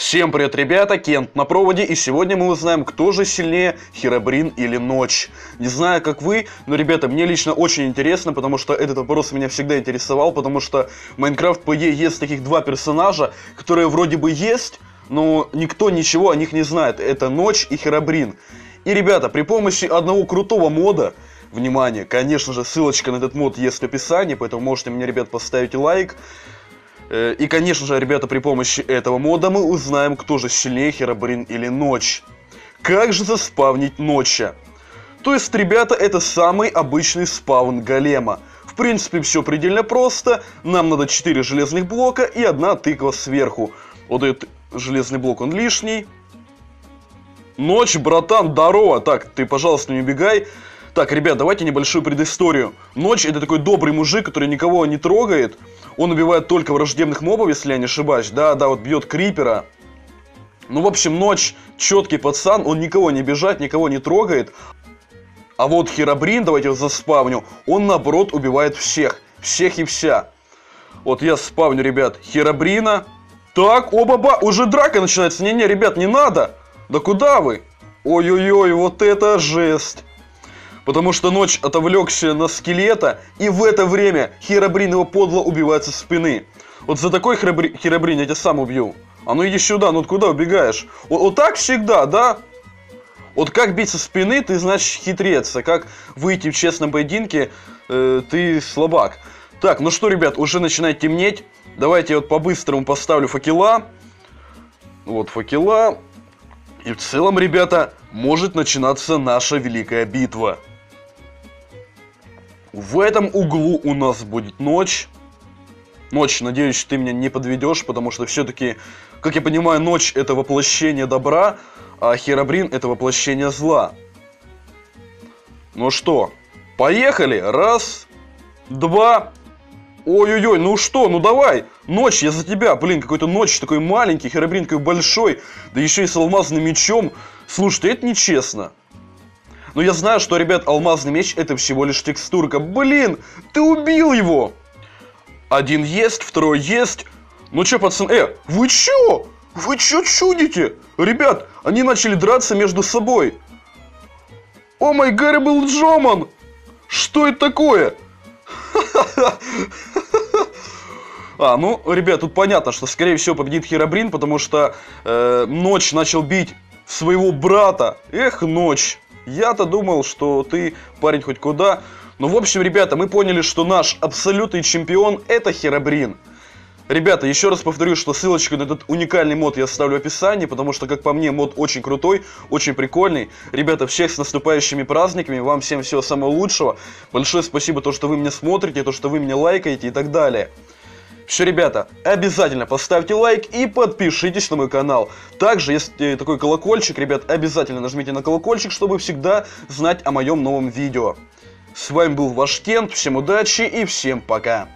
Всем привет, ребята, Кент на проводе, и сегодня мы узнаем, кто же сильнее, Херобрин или Ночь. Не знаю, как вы, но, ребята, мне лично очень интересно, потому что этот вопрос меня всегда интересовал, потому что в Майнкрафт PE есть таких два персонажа, которые вроде бы есть, но никто ничего о них не знает. Это Ночь и Херобрин. И, ребята, при помощи одного крутого мода, внимание, конечно же, ссылочка на этот мод есть в описании, поэтому можете мне, ребят, поставить лайк, и, конечно же, ребята, при помощи этого мода мы узнаем, кто же сильнее, Херобрин или Ночь. Как же заспавнить Ноча? То есть, ребята, это самый обычный спаун голема. В принципе, все предельно просто. Нам надо 4 железных блока и одна тыква сверху. Вот этот железный блок, он лишний. Ночь, братан, здорово. Так, ты, пожалуйста, не убегай. Так, ребят, давайте небольшую предысторию. Ночь это такой добрый мужик, который никого не трогает. Он убивает только враждебных мобов, если я не ошибаюсь. Да, да, вот бьет крипера. Ну, в общем, Ночь четкий пацан, он никого не бежать, никого не трогает. А вот Херобрин, давайте его заспавню, он наоборот убивает всех. Всех и вся. Вот я спавню, ребят, Херобрина. Так, оба-ба, уже драка начинается. Не-не, ребят, не надо. Да куда вы? Ой-ой-ой, вот это жесть потому что ночь отвлекся на скелета, и в это время Херобрин его подло убивает со спины. Вот за такой Херобри... Херобрин я тебя сам убью. А ну иди сюда, ну куда убегаешь? Вот, вот так всегда, да? Вот как бить со спины, ты значит хитрец, а как выйти в честном поединке, э, ты слабак. Так, ну что, ребят, уже начинает темнеть. Давайте я вот по-быстрому поставлю факела. Вот факела. И в целом, ребята, может начинаться наша великая битва. В этом углу у нас будет ночь. Ночь, надеюсь, ты меня не подведешь, потому что все-таки, как я понимаю, ночь это воплощение добра, а Херобрин это воплощение зла. Ну что, поехали? Раз, два. Ой-ой-ой, ну что, ну давай. Ночь, я за тебя. Блин, какой-то ночь такой маленький, Херобрин такой большой. Да еще и с алмазным мечом. Слушай, это нечестно. Но я знаю, что, ребят, алмазный меч это всего лишь текстурка. Блин, ты убил его! Один есть, второй есть. Ну чё, пацан, э, вы чё? Вы чё чудите? Ребят, они начали драться между собой. О май был Джоман! Что это такое? А, ну, ребят, тут понятно, что, скорее всего, победит Херобрин, потому что э, Ночь начал бить своего брата. Эх, Ночь. Я-то думал, что ты парень хоть куда. Ну, в общем, ребята, мы поняли, что наш абсолютный чемпион это Херобрин. Ребята, еще раз повторю, что ссылочку на этот уникальный мод я оставлю в описании, потому что, как по мне, мод очень крутой, очень прикольный. Ребята, всех с наступающими праздниками, вам всем всего самого лучшего. Большое спасибо, то, что вы меня смотрите, то, что вы меня лайкаете и так далее. Все, ребята, обязательно поставьте лайк и подпишитесь на мой канал. Также, если такой колокольчик, ребят, обязательно нажмите на колокольчик, чтобы всегда знать о моем новом видео. С вами был ваш Кент, всем удачи и всем пока.